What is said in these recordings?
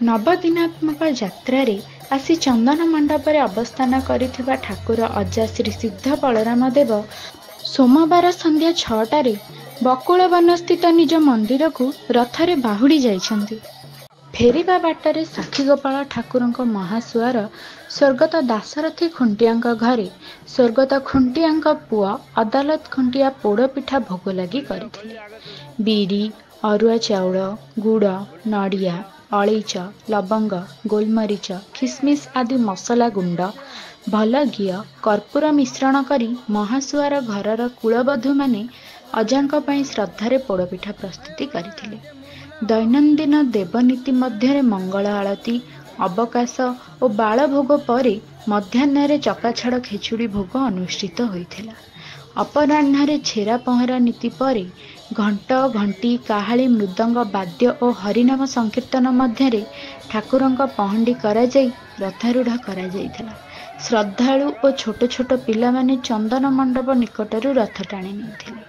ନବଦିନାତ୍ମକ ଯାତ୍ରାରେ ଆସି ଚନ୍ଦନ ମଣ୍ଡପରେ ଅବସ୍ଥାନ କରିଥିବା ଠାକୁର ଅଜା ଶ୍ରୀ ସିଦ୍ଧ ବଳରାମ ଦେବ ସୋମବାର ସନ୍ଧ୍ୟା ଛଅଟାରେ ବକୁଳବନସ୍ଥିତ ନିଜ ମନ୍ଦିରକୁ ରଥରେ ବାହୁଡ଼ି ଯାଇଛନ୍ତି। ଫେରିବା ବାଟରେ ସାକ୍ଷୀଗୋପାଳ ଠାକୁରଙ୍କ ମହାସୁଆର ସ୍ୱର୍ଗତ ଦାଶରଥି ଖୁଣ୍ଟିଆଙ୍କ ଘରେ ସ୍ୱର୍ଗତ ଖୁଣ୍ଟିଆଙ୍କ ପୁଅ ଅଦାଲତ ଖୁଣ୍ଟିଆ ପୋଡ଼ପିଠା ଭୋଗ ଲାଗି କରିଥିଲେ। ବିରି ଅରୁଆ ଚାଉଳ ଗୁଡ଼ ନଡ଼ିଆ ଅଳେଇଚ ଲବଙ୍ଗ ଗୋଲମରିଚ ଖିସମିସ୍ ଆଦି ମସଲା ଗୁଣ୍ଡ ଭଲ ଘିଅ କର୍ପୂର ମିଶ୍ରଣ କରି ମହାସୁଆର ଘରର କୁଳବଧୂମାନେ ଅଜାଙ୍କ ପାଇଁ ଶ୍ରଦ୍ଧାରେ ପୋଡ଼ପିଠା ପ୍ରସ୍ତୁତି କରିଥିଲେ। ଦୈନନ୍ଦିନ ଦେବନୀତି ମଧ୍ୟରେ ମଙ୍ଗଳ ଆଳତି ଅବକାଶ ଓ ବାଳଭୋଗ ପରେ ମଧ୍ୟାହ୍ନରେ ଚକାଛଡ଼ ଖେଚୁଡ଼ି ଭୋଗ ଅନୁଷ୍ଠିତ ହୋଇଥିଲା। ଅପରାହ୍ନରେ ଛେରା ପହଁରା ନୀତି ପରେ ଘଣ୍ଟ ଘଣ୍ଟି କାହାଳି ମୃଦଙ୍ଗ ବାଦ୍ୟ ଓ ହରିନାମ ସଂକୀର୍ତ୍ତନ ମଧ୍ୟରେ ଠାକୁରଙ୍କ ପହଣ୍ଡି କରାଯାଇ ରଥାରୂଢ଼ କରାଯାଇଥିଲା। ଶ୍ରଦ୍ଧାଳୁ ଓ ଛୋଟ ଛୋଟ ପିଲାମାନେ ଚନ୍ଦନ ମଣ୍ଡପ ନିକଟରୁ ରଥ ଟାଣି ନେଇଥିଲେ।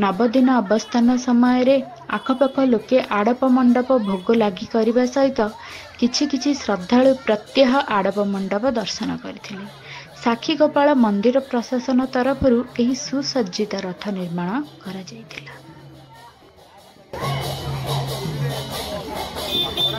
ନବଦିନ ଅବସ୍ଥାନ ସମୟରେ ଆଖପାଖ ଲୋକେ ଆଡ଼ପ ମଣ୍ଡପ ଭୋଗ ଲାଗି କରିବା ସହିତ କିଛି କିଛି ଶ୍ରଦ୍ଧାଳୁ ପ୍ରତ୍ୟହ ଆଡ଼ପ ମଣ୍ଡପ ଦର୍ଶନ କରିଥିଲେ। ସାକ୍ଷୀଗୋପାଳ ମନ୍ଦିର ପ୍ରଶାସନ ତରଫରୁ ଏହି ସୁସଜ୍ଜିତ ରଥ ନିର୍ମାଣ କରାଯାଇଥିଲା।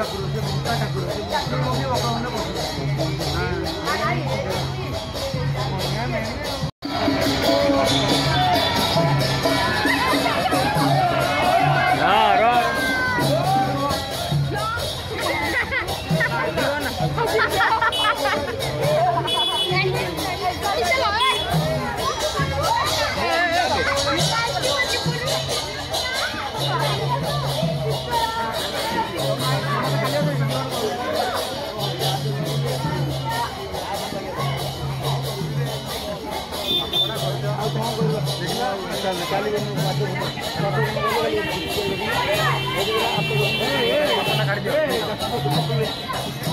Ha ha ha ha! ¡Eh! ¡Eh! ¡Eh! ¡Eh! ¡Eh! ¡Eh! ¡Eh! ¡Eh! ¡Eh! ¡Eh! ¡Eh! ¡Eh! ¡Eh! ¡Eh! ¡Eh! ¡Eh! ¡Eh!